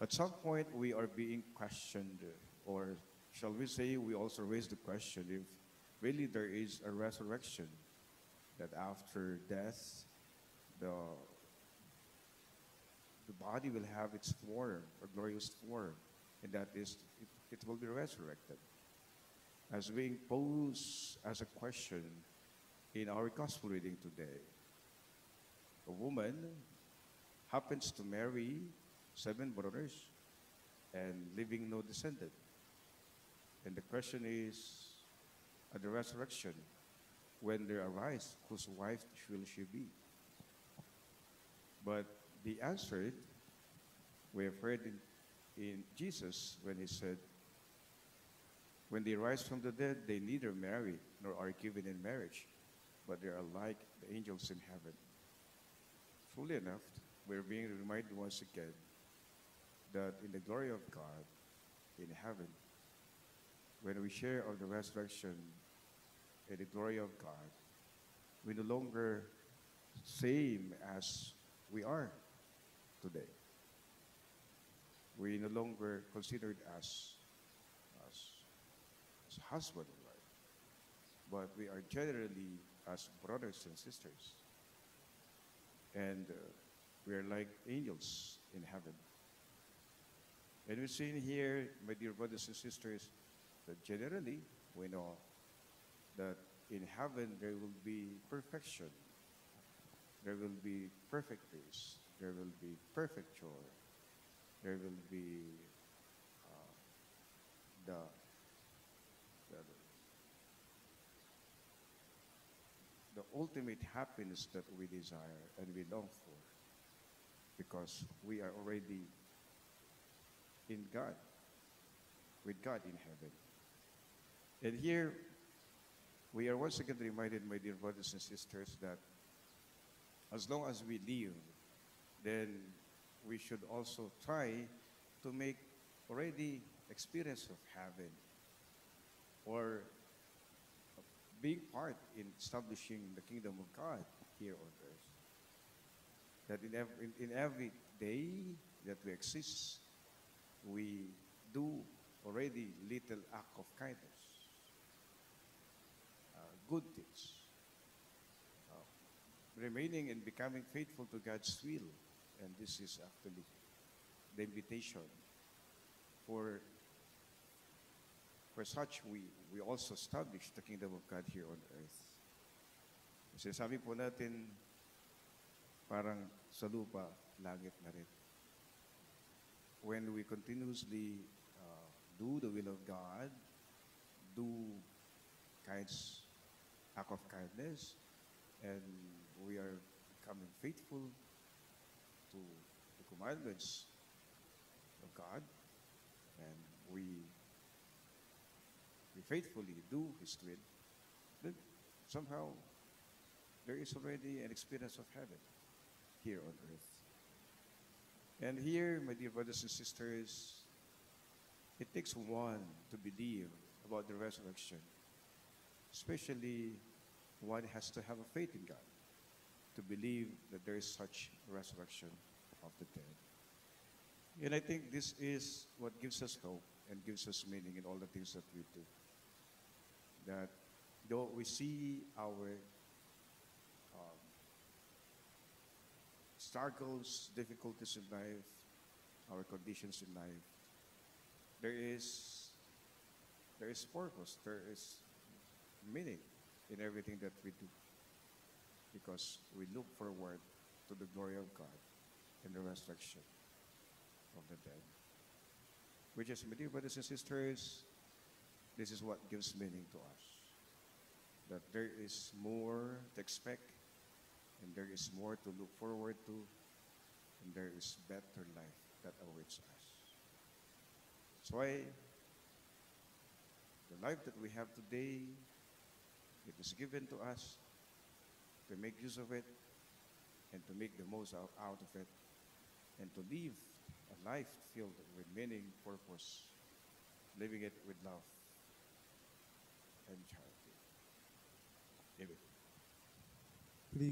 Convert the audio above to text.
At some point, we are being questioned, or shall we say, we also raise the question if really there is a resurrection, that after death, the, the body will have its form, a glorious form, and that is, it, it will be resurrected. As being posed as a question in our gospel reading today, a woman happens to marry seven brothers and leaving no descendant. And the question is, at the resurrection, when they arise, whose wife will she be? But the answer, we have heard in, Jesus when he said, when they rise from the dead, they neither marry nor are given in marriage, but they are like the angels in heaven. Fully enough, we're being reminded once again that in the glory of God in heaven, when we share of the resurrection and the glory of God, we no longer same as we are today. We no longer considered as as, as husband and wife, but we are generally as brothers and sisters, and uh, we are like angels in heaven. And we've seen here, my dear brothers and sisters, that generally we know that in heaven there will be perfection, there will be perfect peace, there will be perfect joy, there will be uh, the, the the ultimate happiness that we desire and we long for because we are already in God, with God in heaven. And here, we are once again reminded, my dear brothers and sisters, that as long as we live, then we should also try to make already experience of heaven or being part in establishing the kingdom of God here on earth. That in every, in, in every day that we exist, we do already little act of kindness, uh, good things, uh, remaining and becoming faithful to God's will. And this is actually the invitation for for such we we also establish the kingdom of God here on earth. Kasi sabi po natin, parang sa lupa, langit na rin. when we continuously uh, do the will of God, do kinds act of kindness, and we are becoming faithful to the commandments of God, and we we faithfully do His will, then somehow there is already an experience of heaven here on earth. And here, my dear brothers and sisters, it takes one to believe about the resurrection. Especially, one has to have a faith in God to believe that there is such resurrection of the dead. And I think this is what gives us hope and gives us meaning in all the things that we do. That though we see our um, struggles, difficulties in life, our conditions in life, there is there is purpose, there is meaning in everything that we do. Because we look forward to the glory of God and the resurrection of the dead. Which is, my dear brothers and sisters, this is what gives meaning to us. That there is more to expect and there is more to look forward to, and there is better life that awaits us. So I, the life that we have today, it is given to us to make use of it and to make the most out, of it and to live a life filled with meaning, purpose, living it with love and charity. David.